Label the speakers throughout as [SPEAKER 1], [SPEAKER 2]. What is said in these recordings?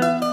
[SPEAKER 1] Thank you.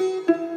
[SPEAKER 1] you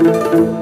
[SPEAKER 1] Thank you.